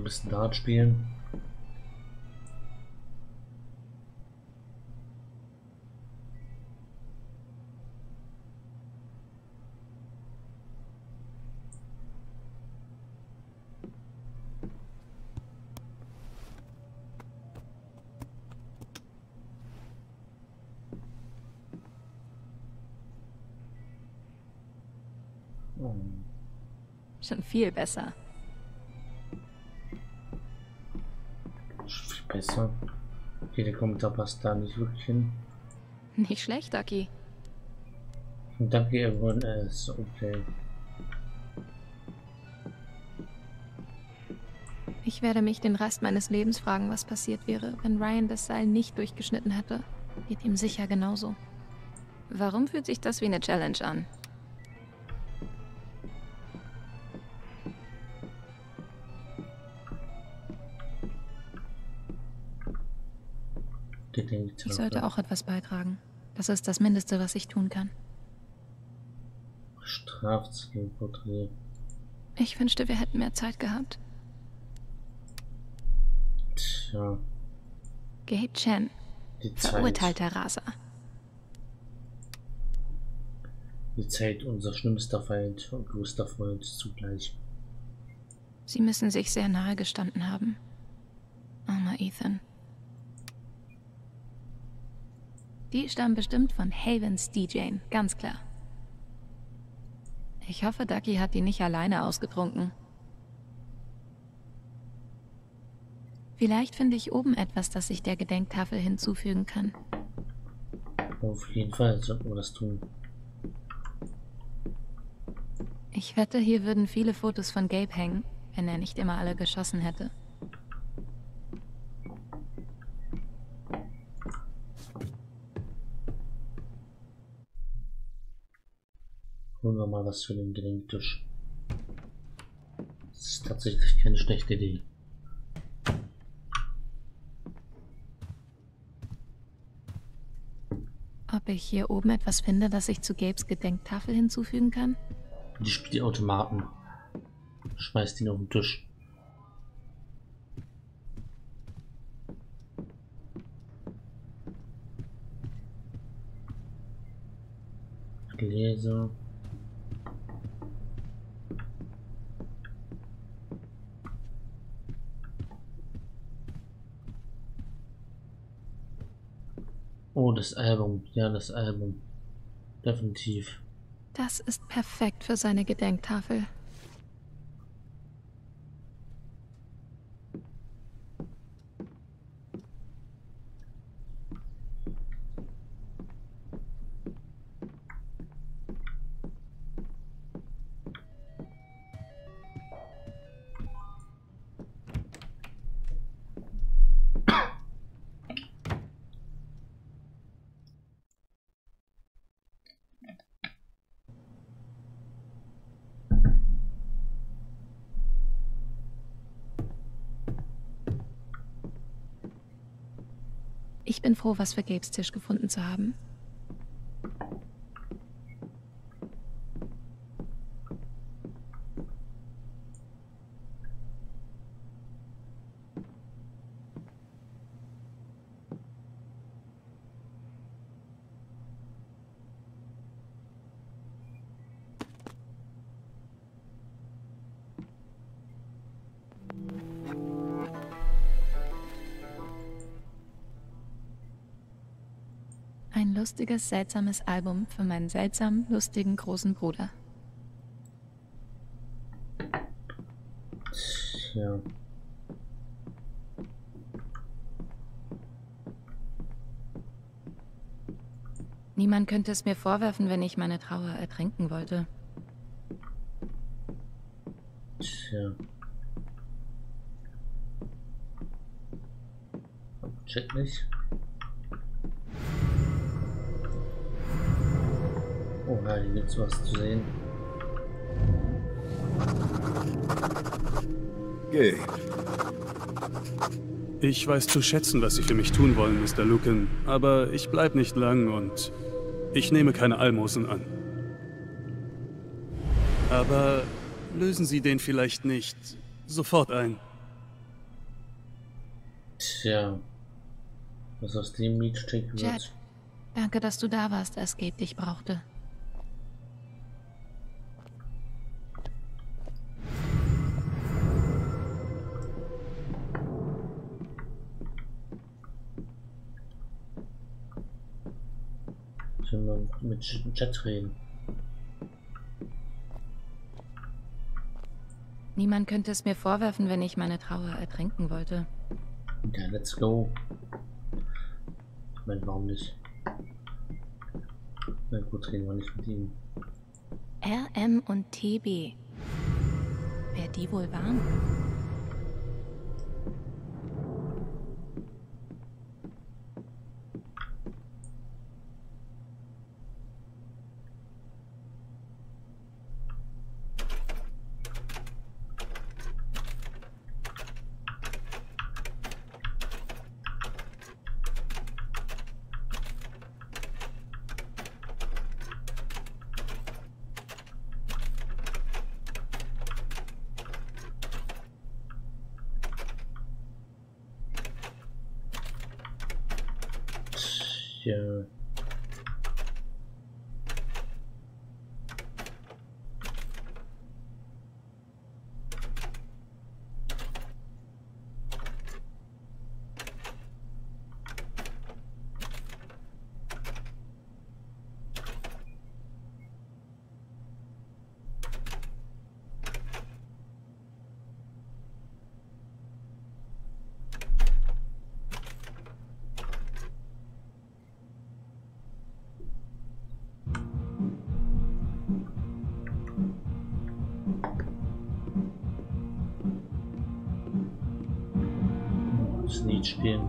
ein bisschen Dart spielen. Schon viel besser. Besser. Okay, der Kommentar passt da nicht wirklich hin. Nicht schlecht, Ducky. Danke, everyone else. Okay. Ich werde mich den Rest meines Lebens fragen, was passiert wäre, wenn Ryan das Seil nicht durchgeschnitten hätte. Geht ihm sicher genauso. Warum fühlt sich das wie eine Challenge an? Gedenkt. Ich sollte auch etwas beitragen. Das ist das Mindeste, was ich tun kann. Strafzettelporträt. Ich wünschte, wir hätten mehr Zeit gehabt. Tja, Gabe Chen, die Zeit. verurteilter Raser. Die Zeit, unser schlimmster Feind und größter Freund zugleich. Sie müssen sich sehr nahe gestanden haben. Armer Ethan. Die stammen bestimmt von Havens DJ, ganz klar. Ich hoffe, Ducky hat die nicht alleine ausgetrunken. Vielleicht finde ich oben etwas, das ich der Gedenktafel hinzufügen kann. Auf jeden Fall sollten wir das tun. Ich wette, hier würden viele Fotos von Gabe hängen, wenn er nicht immer alle geschossen hätte. Was für den Gedenktisch. Das ist tatsächlich keine schlechte Idee. Ob ich hier oben etwas finde, das ich zu Gabes Gedenktafel hinzufügen kann? Die spielt die Automaten. Schmeißt ihn auf den Tisch. Gläser. Oh, das Album. Ja, das Album. Definitiv. Das ist perfekt für seine Gedenktafel. Bin froh, was für Gabes Tisch gefunden zu haben. Lustiges, seltsames Album für meinen seltsam lustigen großen Bruder. Ja. Niemand könnte es mir vorwerfen, wenn ich meine Trauer ertränken wollte. Tja. Check nicht. Oh, hier gibt's was zu sehen. Geh. Ich weiß zu schätzen, was Sie für mich tun wollen, Mr. Lucan, aber ich bleib nicht lang und ich nehme keine Almosen an. Aber lösen Sie den vielleicht nicht sofort ein. Tja. Was aus dem Mietstück wird. Jet, danke, dass du da warst, als Gabe dich brauchte. Mit Jet reden? Niemand könnte es mir vorwerfen, wenn ich meine Trauer ertränken wollte. Ja, let's go. Ich meine, warum nicht? Na gut, reden wir nicht mit ihm. RM und TB. Wer die wohl waren? Lied spielen.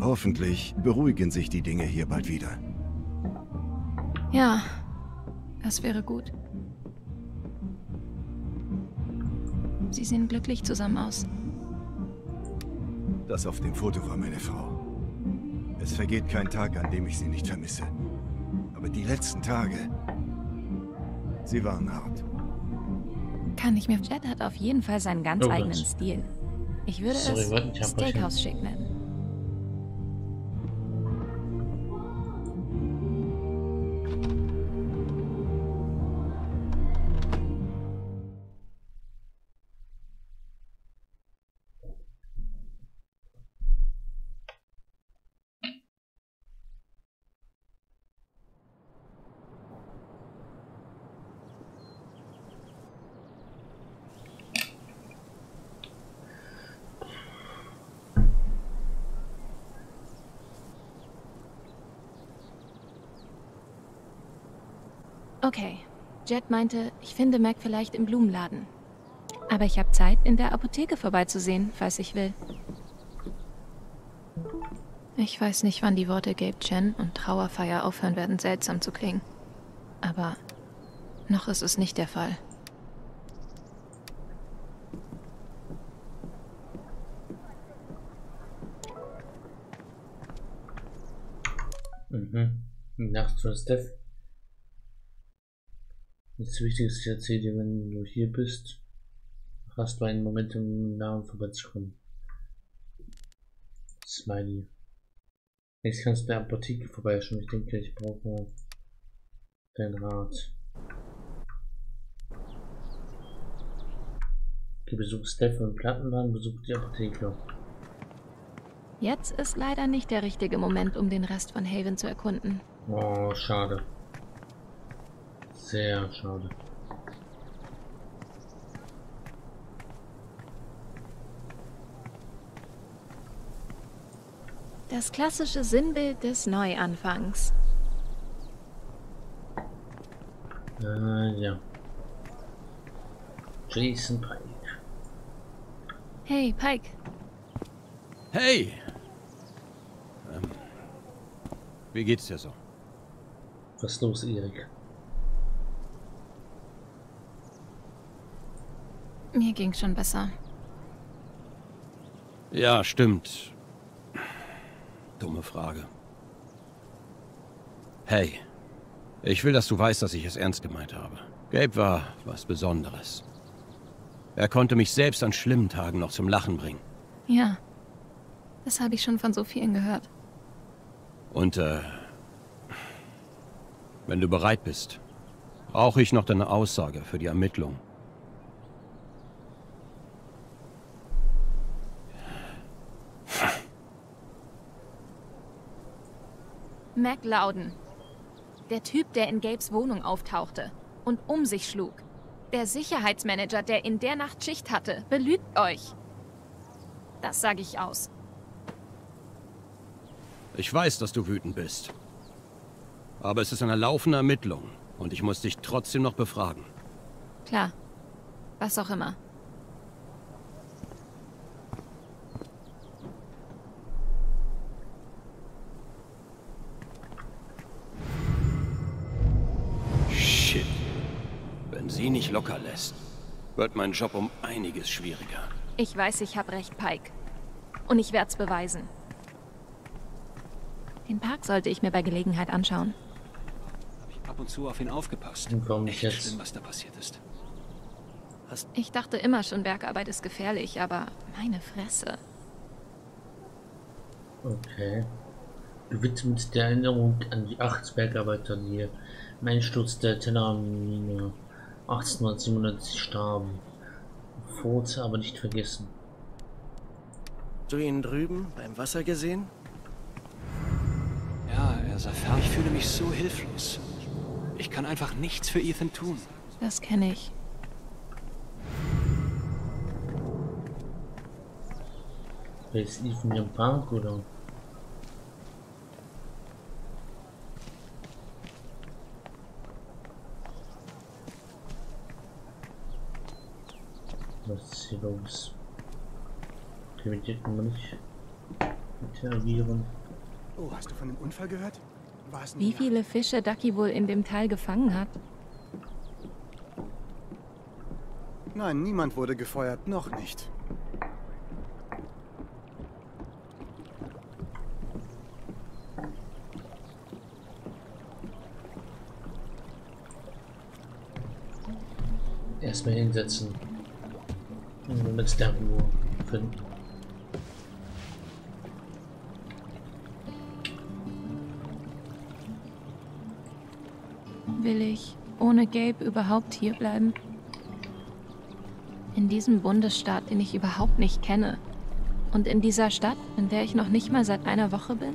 Hoffentlich beruhigen sich die Dinge hier bald wieder. Ja, das wäre gut. Sie sehen glücklich zusammen aus. Das auf dem Foto war meine Frau. Es vergeht kein Tag, an dem ich sie nicht vermisse. Aber die letzten Tage, sie waren hart. Kann ich mir... Jet hat auf jeden Fall seinen ganz Oh Gott. eigenen Stil. Ich würde Sorry, es. Steakhouse schick nennen. Okay. Jet meinte, ich finde Mac vielleicht im Blumenladen. Aber ich habe Zeit, in der Apotheke vorbeizusehen, falls ich will. Ich weiß nicht, wann die Worte Gabe Chen und Trauerfeier aufhören werden, seltsam zu klingen. Aber noch ist es nicht der Fall. Mhm. Nacht für Steph. Nichts Wichtiges, ich erzähle dir, wenn du hier bist. Hast du einen Moment im Namen vorbeizukommen. Smiley. Jetzt kannst du der Apotheke vorbeischauen. Ich denke, ich brauche deinen Rat. Okay, besuch Steph im Plattenladen, besuch die Apotheke. Jetzt ist leider nicht der richtige Moment, um den Rest von Haven zu erkunden. Oh, schade. Sehr schade. Das klassische Sinnbild des Neuanfangs. Äh, ja. Jason Pike. Hey, Pike. Hey! Ähm, wie geht's dir so? Was ist los, Erik? Mir ging's schon besser. Ja, stimmt. Dumme Frage. Hey, Ich will, dass du weißt, dass ich es ernst gemeint habe. Gabe war was Besonderes. Er konnte mich selbst an schlimmen Tagen noch zum Lachen bringen. Ja, das habe ich schon von so vielen gehört. Und, äh, wenn du bereit bist, brauche ich noch deine Aussage für die Ermittlung. Mac Loudon. Der Typ, der in Gabes Wohnung auftauchte und um sich schlug. Der Sicherheitsmanager, der in der Nacht Schicht hatte, belügt euch. Das sage ich aus. Ich weiß, dass du wütend bist. Aber es ist eine laufende Ermittlung und ich muss dich trotzdem noch befragen. Klar. Was auch immer. Locker lässt, wird mein Job um einiges schwieriger. Ich weiß, ich habe recht, Pike. Und ich werde es beweisen. Den Park sollte ich mir bei Gelegenheit anschauen. Hab ich ab und zu auf ihn aufgepasst. Und warum nicht Echt jetzt? schlimm, was da passiert ist. Ich dachte immer schon, Bergarbeit ist gefährlich, aber meine Fresse. Okay. Gewidmet der Erinnerung an die acht Bergarbeiter, die im Einsturz der Tellermine 1897 starben. Furze aber nicht vergessen. Du ihn drüben beim Wasser gesehen? Ja, er sah fer. Ich fühle mich so hilflos. Ich kann einfach nichts für Ethan tun. Das kenne ich. Wer ist Ethan im Park oder? Was ist hier los? Okay, mit dir kann man nicht interagieren. Oh, hast du von dem Unfall gehört? War es ein Wie viele Fische Ducky wohl in dem Teil gefangen hat? Nein, niemand wurde gefeuert. Noch nicht. Erstmal hinsetzen. Mit der Ruhe finden. Will ich ohne Gabe überhaupt hier bleiben? In diesem Bundesstaat, den ich überhaupt nicht kenne. Und in dieser Stadt, in der ich noch nicht mal seit einer Woche bin?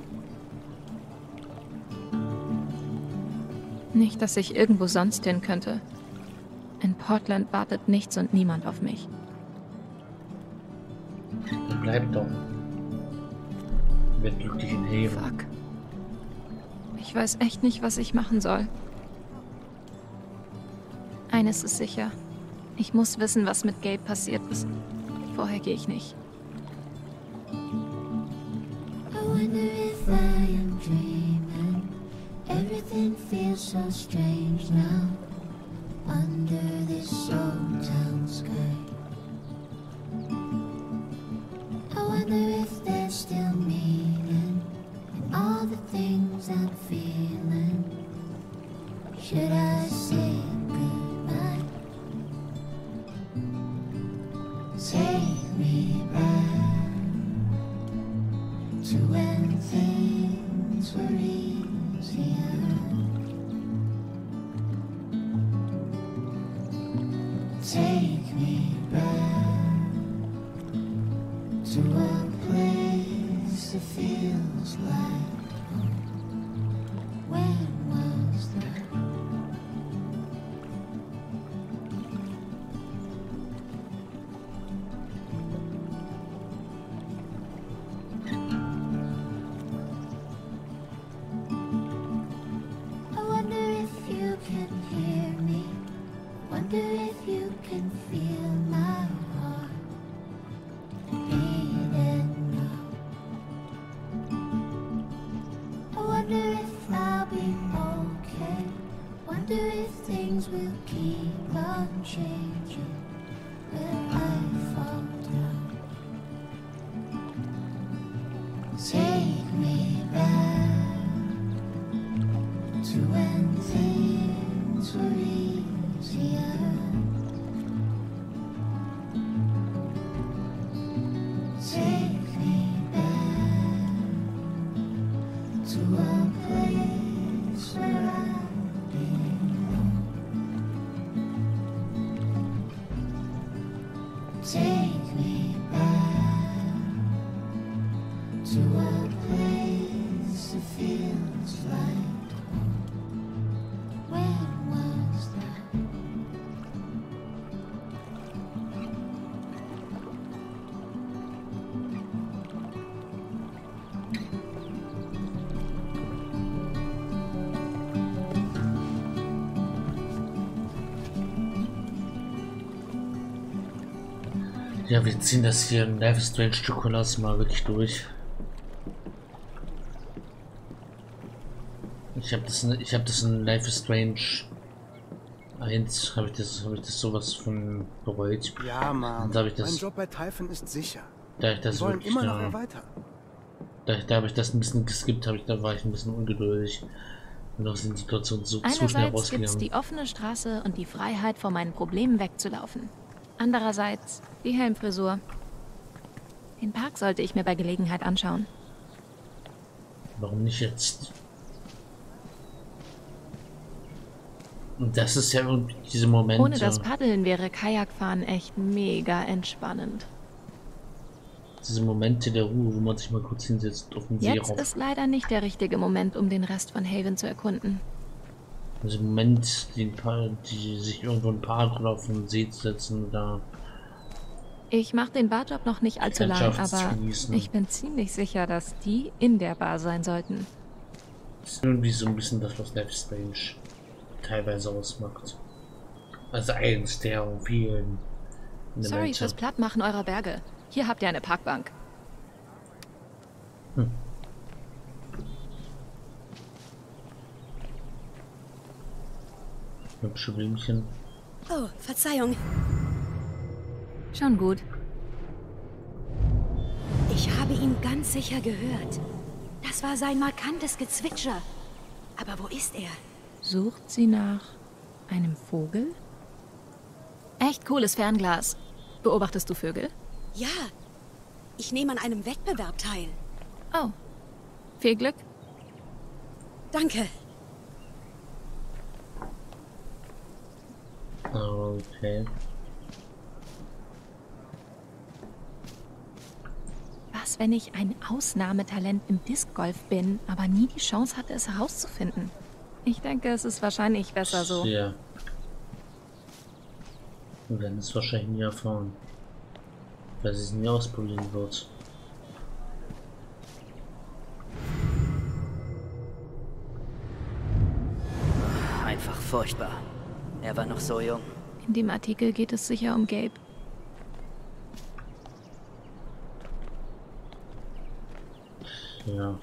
Nicht, dass ich irgendwo sonst hin könnte. In Portland wartet nichts und niemand auf mich. Dann bleib doch. Werd glücklich in Heben. Fuck. Ich weiß echt nicht, was ich machen soll. Eines ist sicher. Ich muss wissen, was mit Gabe passiert ist. Vorher gehe ich nicht. So strange now. Under this old town sky. Wonder if there's still meaning in all the things I'm feeling. Should I Ja, wir ziehen das hier im Life is Strange Chocolas mal wirklich durch. Ich habe das, in- ich habe das in Life is Strange 1 habe ich das, habe ich das sowas von bereut. Ja, Mann. Da hab ich das- Mein Job bei Typhon ist sicher. Da ich Wir das wollen wirklich, immer noch da, erweitern. da, da habe ich das ein bisschen geskippt, habe ich, da war ich ein bisschen ungeduldig. Und aus den Situationen so zu schnell Einerseits gibt's rausgegangen. die offene Straße und die Freiheit, vor meinen Problemen wegzulaufen. Andererseits die Helmfrisur. Den Park sollte ich mir bei Gelegenheit anschauen. Warum nicht jetzt? Und das ist ja irgendwie diese Momente. Ohne das Paddeln wäre Kajakfahren echt mega entspannend. diese Momente der Ruhe, wo man sich mal kurz hinsetzt auf den See Jetzt rauf. ist leider nicht der richtige Moment, um den Rest von Haven zu erkunden. Also im Moment, paar, die sich irgendwo ein Park oder auf den See zu setzen, da Ich mache den Barjob noch nicht allzu lang, aber ich bin ziemlich sicher, dass die in der Bar sein sollten. ist irgendwie so ein bisschen das, was Life Strange teilweise ausmacht. Also eins der vielen Sorry fürs Plattmachen eurer Berge. Hier habt ihr eine Parkbank. Hübsche Blümchen. Oh, Verzeihung. Schon gut. Ich habe ihn ganz sicher gehört. Das war sein markantes Gezwitscher. Aber wo ist er? Sucht sie nach einem Vogel? Echt cooles Fernglas. Beobachtest du Vögel? Ja, ich nehme an einem Wettbewerb teil. Oh. Viel Glück. Danke. Okay. Was, wenn ich ein Ausnahmetalent im Discgolf bin, aber nie die Chance hatte, es herauszufinden? Ich denke, es ist wahrscheinlich besser so. Ja. Wir werden es wahrscheinlich nie erfahren. Weil sie es nie ausprobieren wird. Einfach furchtbar. Er war noch so jung. In dem Artikel geht es sicher um Gabe. Ja.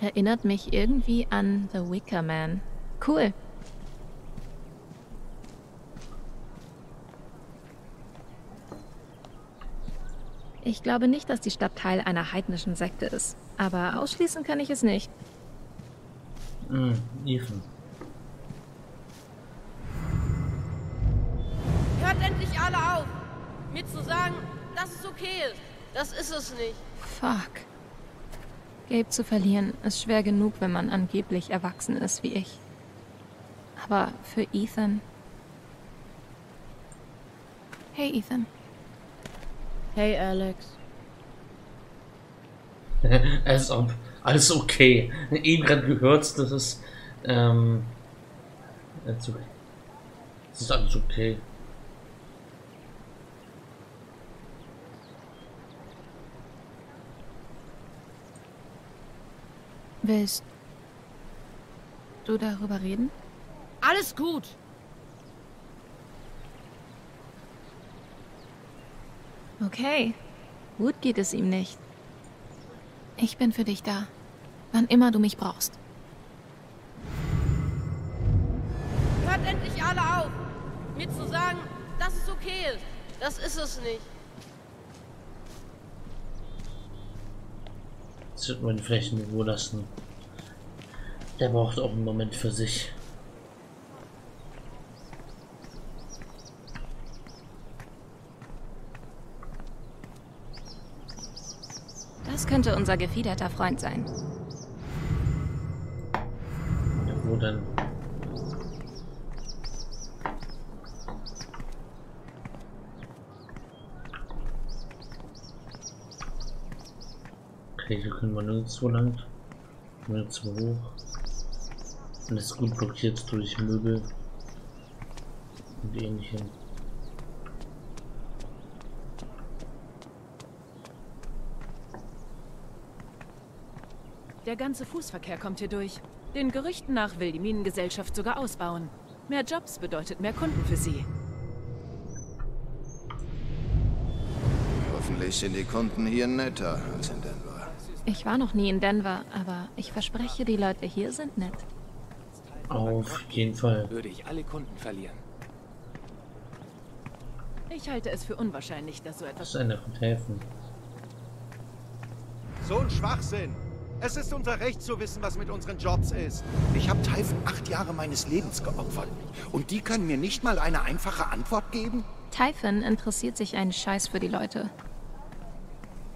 Erinnert mich irgendwie an The Wicker Man. Cool. Ich glaube nicht, dass die Stadt Teil einer heidnischen Sekte ist. Aber ausschließen kann ich es nicht. Hm, Ethan. Das ist es nicht. Fuck. Gabe zu verlieren ist schwer genug, wenn man angeblich erwachsen ist wie ich. Aber für Ethan. Hey Ethan. Hey Alex. Als ob alles okay. Eben gerade gehört, das ist. Ähm. Also, das ist alles okay. Willst du darüber reden? Alles gut. Okay. Gut geht es ihm nicht. Ich bin für dich da. Wann immer du mich brauchst. Hört endlich alle auf, mir zu sagen, dass es okay ist. Das ist es nicht. Wird man vielleicht in Ruhe lassen. Der braucht auch einen Moment für sich. Das könnte unser gefiederter Freund sein. Wo denn? Okay, hier können wir nirgendwo lang. Nirgendwo hoch. Und ist gut blockiert durch Möbel und ähnlichem. Der ganze Fußverkehr kommt hier durch. Den Gerüchten nach will die Minengesellschaft sogar ausbauen. Mehr Jobs bedeutet mehr Kunden für sie. Hoffentlich sind die Kunden hier netter als in Denver. Ich war noch nie in Denver, aber ich verspreche, die Leute hier sind nett. Auf jeden Fall. Würde ich alle Kunden verlieren. Ich halte es für unwahrscheinlich, dass so etwas... Das einer wird helfen. So ein Schwachsinn. Es ist unser Recht zu wissen, was mit unseren Jobs ist. Ich habe Typhon acht Jahre meines Lebens geopfert. Und die können mir nicht mal eine einfache Antwort geben? Typhon interessiert sich einen Scheiß für die Leute.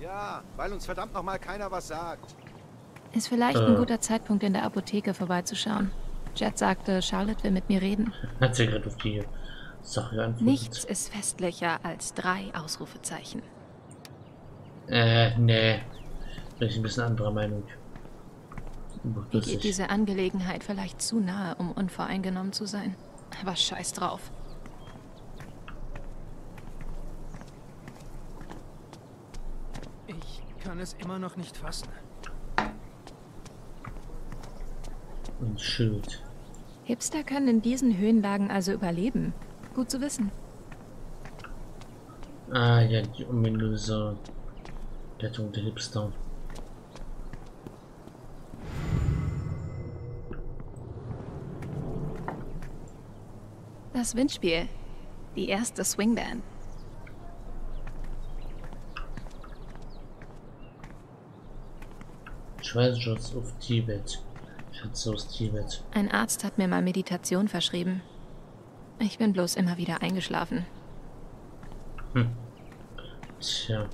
Ja, weil uns verdammt nochmal keiner was sagt. Ist vielleicht Äh. ein guter Zeitpunkt, in der Apotheke vorbeizuschauen. Jet sagte, Charlotte will mit mir reden. Hat sie gerade auf die Sache geantwortet. Nichts ist festlicher als drei Ausrufezeichen. Äh, nee. Bin ich ein bisschen anderer Meinung. Mir geht diese Angelegenheit vielleicht zu nahe, um unvoreingenommen zu sein. Aber scheiß drauf. Ich kann es immer noch nicht fassen. ein Schild. Hipster können in diesen Höhenlagen also überleben. Gut zu wissen. Ah ja, die ominöse Rettung der Hipster. Das Windspiel. Die erste Swingband. Schweißschutz auf Tibet. Schätze aus Tibet. Ein Arzt hat mir mal Meditation verschrieben. Ich bin bloß immer wieder eingeschlafen. Hm. Tja,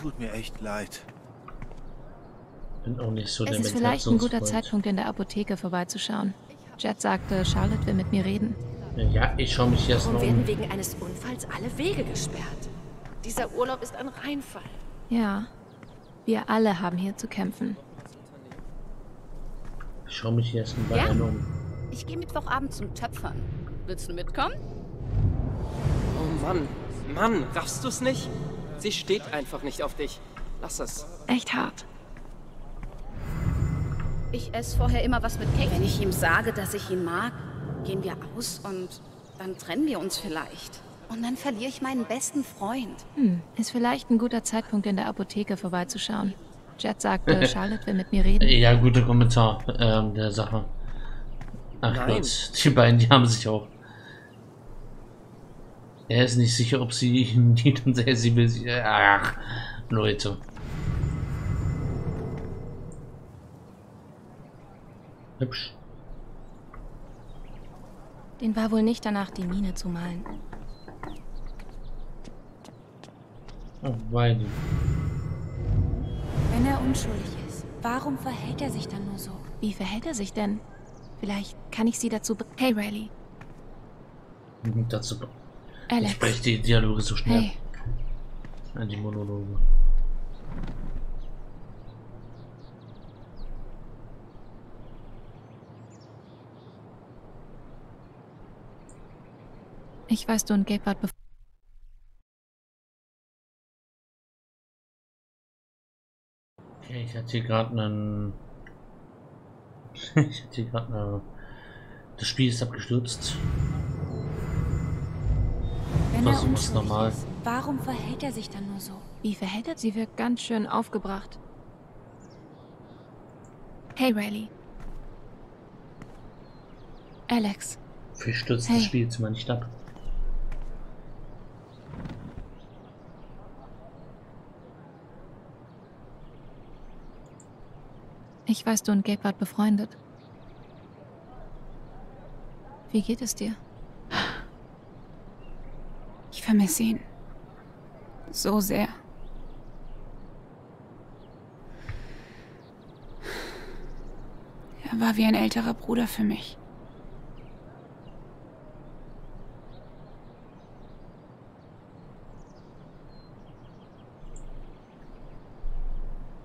Tut mir echt leid. bin auch nicht so der es ist vielleicht ein guter. Zeitpunkt, in der Apotheke vorbeizuschauen. Jet sagte, Charlotte will mit mir reden. Ja, ich schaue mich erst Warum noch werden um. wegen eines Unfalls alle Wege gesperrt? Dieser Urlaub ist ein Reinfall. Ja, wir alle haben hier zu kämpfen. Ich schaue mich erst ein Ja. Um. Ich gehe Mittwochabend zum Töpfern. Willst du mitkommen? Oh Mann, Mann, raffst du's nicht? Sie steht einfach nicht auf dich. Lass es. Echt hart. Ich esse vorher immer was mit Cake. Wenn ich ihm sage, dass ich ihn mag, gehen wir aus und dann trennen wir uns vielleicht. Und dann verliere ich meinen besten Freund. Hm, ist vielleicht ein guter Zeitpunkt, in der Apotheke vorbeizuschauen. Jet sagte, Charlotte will mit mir reden. Ja, guter Kommentar ähm, der Sache. Ach Nein. Gott, die beiden, die haben sich auch. Er ist nicht sicher, ob sie ihn die und er sie will. sie- Ach, Leute. Hübsch. Den war wohl nicht danach, die Mine zu malen. Oh, Weidi. Wenn er unschuldig ist, warum verhält er sich dann nur so? Wie verhält er sich denn? Vielleicht kann ich sie dazu... be- Hey, Riley. Dazu. Alex. Ich spreche die Dialoge so schnell. Hey. Ja, die Monologe. Ich weiß, du und Gabe wart hatte hier gerade einen. ich hatte hier gerade eine. Das Spiel ist abgestürzt. Wenn er Versuchen wir es nochmal. ist, warum verhält er sich dann nur so? Wie verhält er? Sie wirkt ganz schön aufgebracht. Hey, Riley. Alex. Für stürzt Hey. das Spiel jetzt mal nicht ab. Ich weiß, du und Gabe wart befreundet. Wie geht es dir? Ich vermisse ihn. So sehr. Er war wie ein älterer Bruder für mich.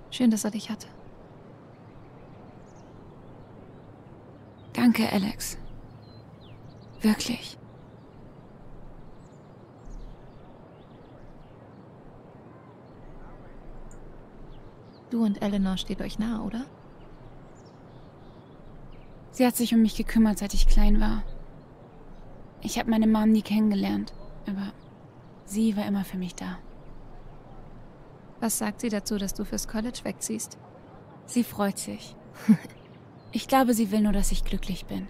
Schön, dass er dich hatte. Danke, Alex. Wirklich. Du und Eleanor steht euch nah, oder? Sie hat sich um mich gekümmert, seit ich klein war. Ich habe meine Mom nie kennengelernt, aber sie war immer für mich da. Was sagt sie dazu, dass du fürs College wegziehst? Sie freut sich. ich glaube, sie will nur, dass ich glücklich bin.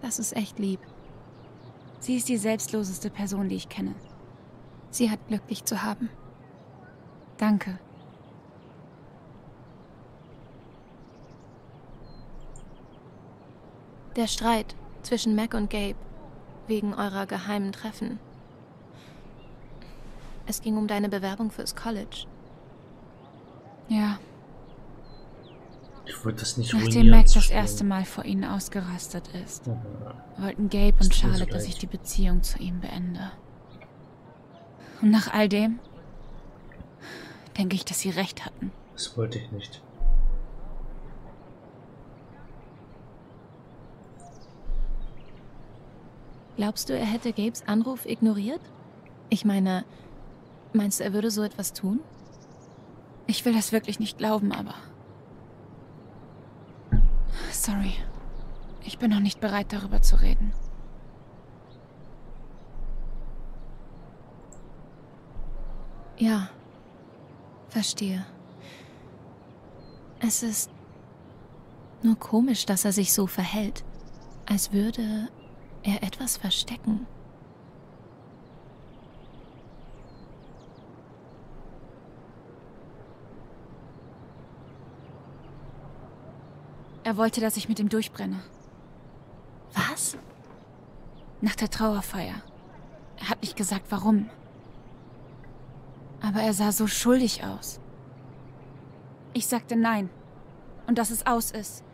Das ist echt lieb. Sie ist die selbstloseste Person, die ich kenne. Sie hat Glück, dich zu haben. Danke. Der Streit zwischen Mac und Gabe wegen eurer geheimen Treffen. Es ging um deine Bewerbung fürs College. Ja. Ich wollte das nicht Nachdem ruinieren, Mac das erste Mal vor ihnen ausgerastet ist, Ja. wollten Gabe und Charlotte, dass ich die Beziehung zu ihm beende. Und nach all dem denke ich, dass sie recht hatten. Das wollte ich nicht. Glaubst du, er hätte Gabes Anruf ignoriert? Ich meine, meinst du, er würde so etwas tun? Ich will das wirklich nicht glauben, aber. Sorry. Ich bin noch nicht bereit, darüber zu reden. Ja, verstehe. Es ist nur komisch, dass er sich so verhält, als würde er etwas verstecken. Er wollte, dass ich mit ihm durchbrenne. Was? Nach der Trauerfeier. Er hat nicht gesagt, warum. Aber er sah so schuldig aus. Ich sagte nein. Und dass es aus ist.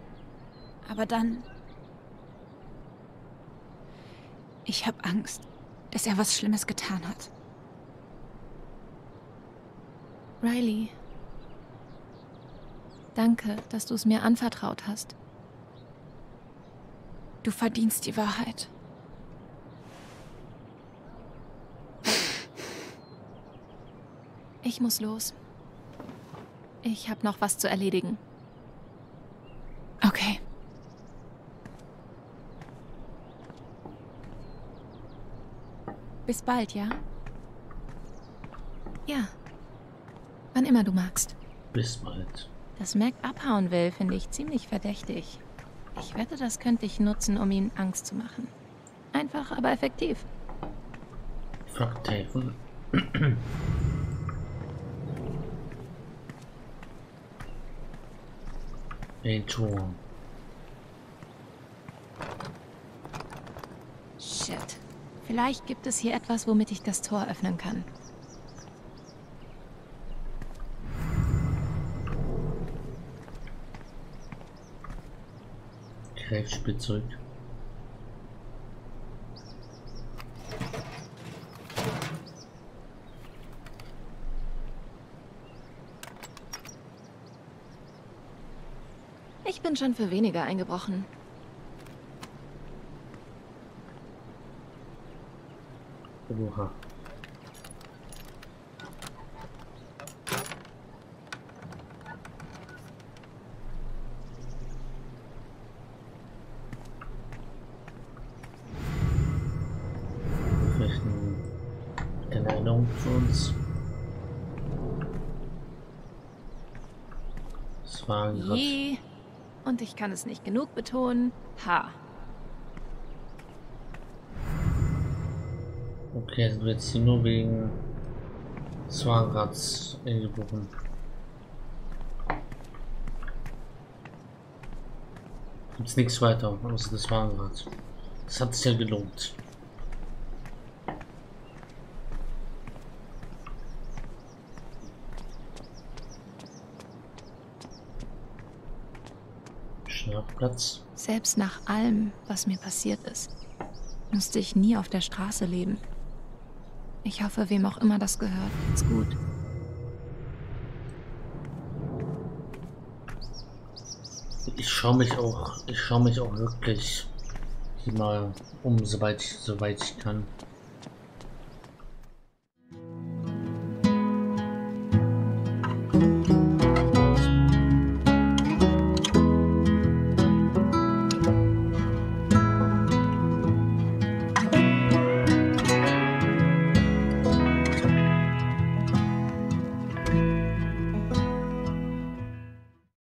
Aber dann. Ich habe Angst, dass er was Schlimmes getan hat. Riley. Danke, dass du es mir anvertraut hast. Du verdienst die Wahrheit. Ich muss los. Ich habe noch was zu erledigen. Okay. Bis bald, ja? Ja. Wann immer du magst. Bis bald. Dass Mac abhauen will, finde ich ziemlich verdächtig. Ich wette, das könnte ich nutzen, um ihm Angst zu machen. Einfach, aber effektiv. Fuck Taven. Ein Tor. Shit. Vielleicht gibt es hier etwas, womit ich das Tor öffnen kann. Greifspielzeug. Ich bin schon für weniger eingebrochen. Oha. Je. Und ich kann es nicht genug betonen. Ha. Okay, sind wir jetzt hier nur wegen Zwangrats eingebrochen. Gibt's nichts weiter, außer das Zwangrad. Das hat sich ja gelohnt. Schlafplatz. Selbst nach allem, was mir passiert ist, musste ich nie auf der Straße leben. Ich hoffe, wem auch immer das gehört, geht's gut. Ich schaue mich auch, ich schaue mich auch wirklich hier mal um, soweit ich, soweit ich kann.